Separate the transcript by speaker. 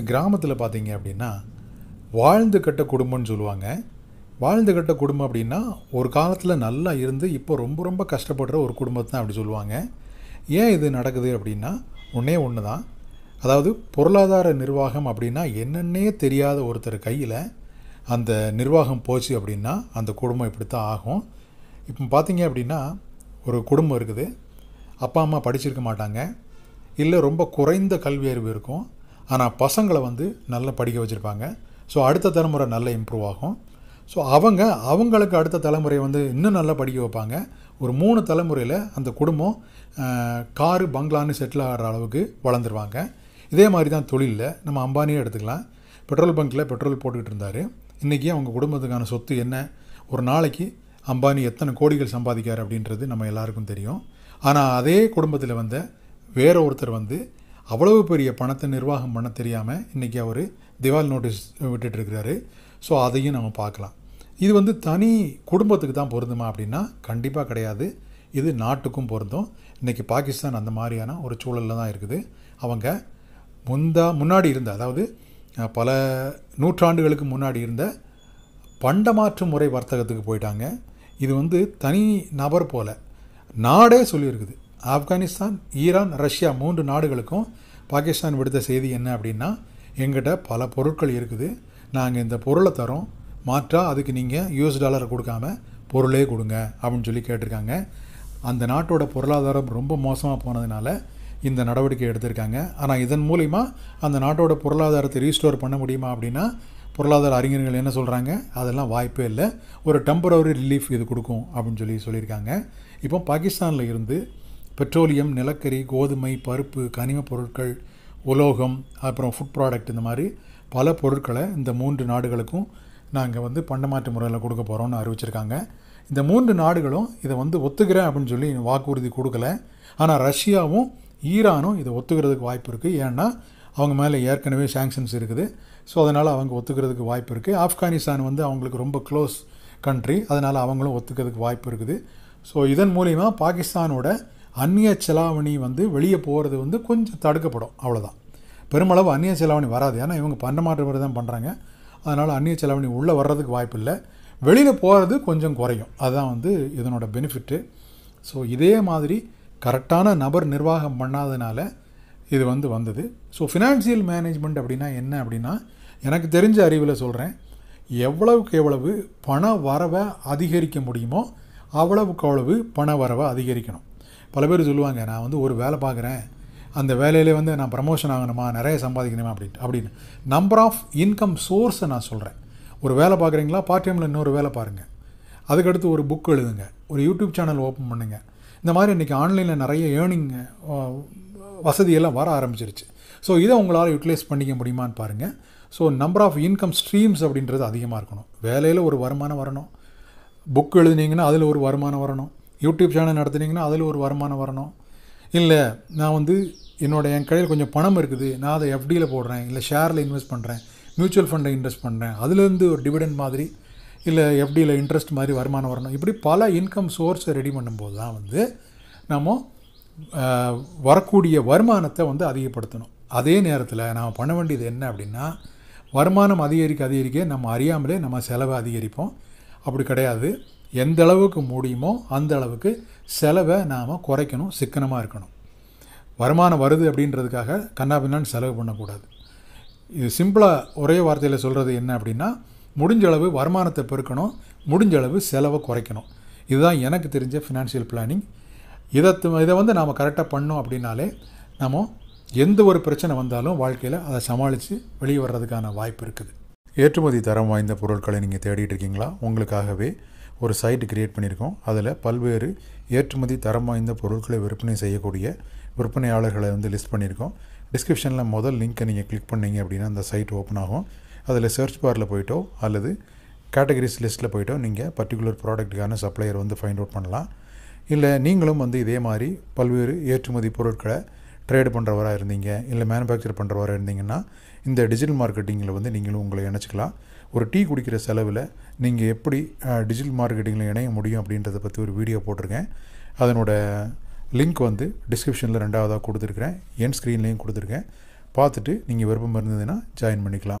Speaker 1: இந்த கிராமத்தில் பார்த்தீங்க அப்படின்னா வாழ்ந்து கட்ட குடும்பம்னு சொல்லுவாங்க. வாழ்ந்து கட்ட குடும்பம் அப்படின்னா ஒரு காலத்தில் நல்லா இருந்து இப்போ ரொம்ப ரொம்ப கஷ்டப்படுற ஒரு குடும்பத்தை தான் அப்படி சொல்லுவாங்க. ஏன் இது நடக்குது அப்படின்னா ஒன்றே ஒன்று தான் அதாவது பொருளாதார நிர்வாகம் அப்படின்னா என்னென்னே தெரியாத ஒருத்தர் கையில் அந்த நிர்வாகம் போச்சு அப்படின்னா அந்த குடும்பம் இப்படித்தான் ஆகும். இப்போ பார்த்தீங்க அப்படின்னா ஒரு குடும்பம் இருக்குது. அப்பா அம்மா படிச்சிருக்க மாட்டாங்க. இல்லை ரொம்ப குறைந்த கல்வி அறிவு இருக்கும். ஆனால் பசங்களை வந்து நல்லா படிக்க வச்சுருப்பாங்க. ஸோ அடுத்த தலைமுறை நல்லா இம்ப்ரூவ் ஆகும். ஸோ அவங்க அவங்களுக்கு அடுத்த தலைமுறை வந்து இன்னும் நல்லா படிக்க வைப்பாங்க. ஒரு மூணு தலைமுறையில் அந்த குடும்பம் காரு பங்களான்னு செட்டில் ஆகிற அளவுக்கு வளர்ந்துருவாங்க. இதே மாதிரி தான் தொழிலில். நம்ம அம்பானியே எடுத்துக்கலாம். பெட்ரோல் பங்க்கில் பெட்ரோல் போட்டுக்கிட்டு இருந்தார். இன்றைக்கி அவங்க குடும்பத்துக்கான சொத்து என்ன? ஒரு நாளைக்கு அம்பானி எத்தனை கோடிகள் சம்பாதிக்கார் அப்படின்றது நம்ம எல்லாருக்கும் தெரியும். ஆனால் அதே குடும்பத்தில் வந்த வேற ஒருத்தர் வந்து அவ்வளவு பெரிய பணத்தை நிர்வாகம் பண்ண தெரியாமல் இன்றைக்கி அவர் திவால் நோட்டீஸ் விட்டுட்டுருக்கிறாரு. ஸோ அதையும் நம்ம பார்க்கலாம். இது வந்து தனி குடும்பத்துக்கு தான் பொருந்துமா அப்படின்னா கண்டிப்பாக கிடையாது. இது நாட்டுக்கும் பொருந்தும். இன்றைக்கி பாகிஸ்தான் அந்த மாதிரியான ஒரு சூழலில் தான் இருக்குது. அவங்க முந்தா முன்னாடி இருந்த அதாவது பல நூற்றாண்டுகளுக்கு முன்னாடி இருந்த பண்டமாற்று முறை வர்த்தகத்துக்கு போயிட்டாங்க. இது வந்து தனி நபர் போல. நாடே சொல்லியிருக்குது. ஆப்கானிஸ்தான் ஈரான் ரஷ்யா மூன்று நாடுகளுக்கும் பாகிஸ்தான் விடுத்த செய்தி என்ன அப்படின்னா எங்கிட்ட பல பொருட்கள் இருக்குது. நாங்கள் இந்த பொருளை தரோம். மாற்றா அதுக்கு நீங்கள் யூஎஸ் டாலர் கொடுக்காம பொருளே கொடுங்க அப்படின்னு சொல்லி கேட்டிருக்காங்க. அந்த நாட்டோட பொருளாதாரம் ரொம்ப மோசமாக போனதுனால இந்த நடவடிக்கை எடுத்திருக்காங்க. ஆனால் இதன் மூலிமா அந்த நாட்டோட பொருளாதாரத்தை ரீஸ்டோர் பண்ண முடியுமா அப்படின்னா பொருளாதார அறிஞர்கள் என்ன சொல்கிறாங்க அதெல்லாம் வாய்ப்பே இல்லை. ஒரு டெம்பரவரி ரிலீஃப் இது கொடுக்கும் அப்படின்னு சொல்லி சொல்லியிருக்காங்க. இப்போ பாகிஸ்தானில் இருந்து பெட்ரோலியம் நிலக்கரி கோதுமை பருப்பு கனிமப் பொருட்கள் உலோகம் அப்புறம் ஃபுட் ப்ராடக்ட் இந்த மாதிரி பல பொருட்களை இந்த மூன்று நாடுகளுக்கும் நாங்கள் வந்து பண்டமாற்று முறையில் கொடுக்க போகிறோம்னு அறிவிச்சிருக்காங்க. இந்த மூன்று நாடுகளும் இதை வந்து ஒத்துக்கிறேன் அப்படின்னு சொல்லி வாக்குறுதி கொடுக்கல. ஆனால் ரஷ்யாவும் ஈரானும் இதை ஒத்துக்கிறதுக்கு வாய்ப்பு இருக்குது ஏன்னா அவங்க மேலே ஏற்கனவே சாங்ஷன்ஸ் இருக்குது. ஸோ அதனால் அவங்க ஒத்துக்கிறதுக்கு வாய்ப்பு இருக்குது ஆப்கானிஸ்தான் வந்து அவங்களுக்கு ரொம்ப க்ளோஸ் கண்ட்ரி அதனால் அவங்களும் ஒத்துக்கிறதுக்கு வாய்ப்பு இருக்குது. ஸோ இதன் மூலிமா பாகிஸ்தானோட அந்நிய செலாவணி வந்து வெளியே போகிறது வந்து கொஞ்சம் தடுக்கப்படும் அவ்வளோதான் பெருமளவு அந்நிய செலாவணி வராது. ஏன்னா இவங்க பண்டமாற்று முறை தான் பண்ணுறாங்க அதனால் அந்நிய செலாவணி உள்ளே வர்றதுக்கு வாய்ப்பு இல்லை. வெளியில் போகிறது கொஞ்சம் குறையும். அதுதான் வந்து இதனோட பெனிஃபிட்டு ஸோ இதே மாதிரி கரெக்டான நபர் நிர்வாகம் பண்ணாதனால இது வந்து வந்தது. ஸோ ஃபினான்சியல் மேனேஜ்மெண்ட் அப்படின்னா என்ன அப்படின்னா எனக்கு தெரிஞ்ச அறிவில் சொல்கிறேன் எவ்வளவுக்கு எவ்வளவு பண வரவை அதிகரிக்க முடியுமோ அவ்வளவுக்கு அவ்வளவு பண வரவை அதிகரிக்கணும். பல பேர் சொல்லுவாங்க நான் வந்து ஒரு வேலை பார்க்குறேன். அந்த வேலையிலே வந்து நான் ப்ரமோஷன் ஆகணுமா? நிறைய சம்பாதிக்கணுமா? அப்படின்ட்டு அப்படின்னு. நம்பர் ஆஃப் இன்கம் சோர்ஸை நான் சொல்கிறேன் ஒரு வேலை பார்க்குறீங்களா? பார்ட் டைமில் இன்னொரு வேலை பாருங்கள் அதுக்கடுத்து ஒரு புக் எழுதுங்க. ஒரு யூடியூப் சேனல் ஓப்பன் பண்ணுங்கள் இந்த மாதிரி இன்றைக்கி ஆன்லைனில் நிறைய ஏர்னிங் வசதியெல்லாம் வர ஆரம்பிச்சிருச்சு. ஸோ இதை உங்களால் யூட்டிலைஸ் பண்ணிக்க முடியுமான்னு பாருங்கள் so number of income streams அப்படின்றது அதிகமாக இருக்கணும். வேலையில் ஒரு வருமானம் வரணும். புக் எழுதுனீங்கன்னா அதில் ஒரு வருமானம் வரணும். யூடியூப் சேனல் நடத்துனீங்கன்னா அதில் ஒரு வருமானம் வரணும். இல்லை நான் வந்து என்னோட என் கையில் கொஞ்சம் பணம் இருக்குது. நான் அதை எஃப்டியில் போடுறேன். இல்லை ஷேரில் இன்வெஸ்ட் பண்ணுறேன் மியூச்சுவல் ஃபண்டை இன்வெஸ்ட் பண்ணுறேன் அதுலேருந்து ஒரு டிவிடெண்ட் மாதிரி இல்லை எஃப்டியில் இன்ட்ரெஸ்ட் மாதிரி வருமானம் வரணும். இப்படி பல இன்கம் சோர்ஸை ரெடி பண்ணும்போது தான் வந்து நம்ம வரக்கூடிய வருமானத்தை வந்து அதிகப்படுத்தணும். அதே நேரத்தில் நாம் பண்ண வேண்டியது என்ன அப்படின்னா வருமானம் அதிகரிக்க அதிகரிக்க நம்ம அறியாமலே நம்ம செலவை அதிகரிப்போம். அப்படி கிடையாது. எந்த அளவுக்கு முடியுமோ அந்த அளவுக்கு செலவை நாம் குறைக்கணும் சிக்கனமாக இருக்கணும். வருமானம் வருது அப்படின்றதுக்காக கண்ணாபின்னான்னு செலவு பண்ணக்கூடாது. இது சிம்பிளாக ஒரே வார்த்தையில் சொல்கிறது என்ன அப்படின்னா முடிஞ்ச அளவு வருமானத்தை பெருக்கணும் முடிஞ்ச அளவு செலவை குறைக்கணும். இதுதான் எனக்கு தெரிஞ்ச ஃபினான்ஷியல் பிளானிங் இதை இதை வந்து நாம் கரெக்டாக பண்ணோம் அப்படின்னாலே நம்ம எந்த ஒரு பிரச்சனை வந்தாலும் வாழ்க்கையில் அதை சமாளித்து வெளியே வர்றதுக்கான வாய்ப்பு இருக்குது. ஏற்றுமதி தரம் வாய்ந்த பொருட்களை நீங்கள் தேடிட்டு இருக்கீங்களா? உங்களுக்காகவே ஒரு சைட் கிரியேட் பண்ணியிருக்கோம். அதில் பல்வேறு ஏற்றுமதி தரம் வாய்ந்த பொருட்களை விற்பனை செய்யக்கூடிய விற்பனையாளர்களை வந்து லிஸ்ட் பண்ணியிருக்கோம். டிஸ்கிரிப்ஷனில் முதல் லிங்க்கை நீங்கள் கிளிக் பண்ணீங்க அப்படின்னா அந்த சைட் ஓப்பன் ஆகும். அதில் சர்ச் பாரில் போயிட்டோ அல்லது கேட்டகரிஸ் லிஸ்ட்டில் போயிட்டோ நீங்கள் பர்டிகுலர் ப்ராடக்ட்டுக்கான சப்ளையர் வந்து ஃபைண்ட் அவுட் பண்ணலாம். இல்லை நீங்களும் வந்து இதே மாதிரி பல்வேறு ஏற்றுமதி பொருட்களை ட்ரேடு பண்ணுறவராக இருந்தீங்க இல்லை மேனுஃபேக்சர் பண்ணுறவராக இருந்தீங்கன்னா இந்த டிஜிட்டல் மார்க்கெட்டிங்கில் வந்து நீங்களும் உங்களை இணைச்சிக்கலாம். ஒரு டீ குடிக்கிற செலவில் நீங்கள் எப்படி டிஜிட்டல் மார்க்கெட்டிங்கில் இணைய முடியும் அப்படின்றத பற்றி ஒரு வீடியோ போட்டிருக்கேன். அதனோட லிங்க் வந்து டிஸ்கிரிப்ஷனில் ரெண்டாவதாக கொடுத்துருக்குறேன். என் ஸ்க்ரீன்லேயும் கொடுத்துருக்கேன். பார்த்துட்டு நீங்கள் விருப்பம் இருந்ததுன்னா ஜாயின் பண்ணிக்கலாம்.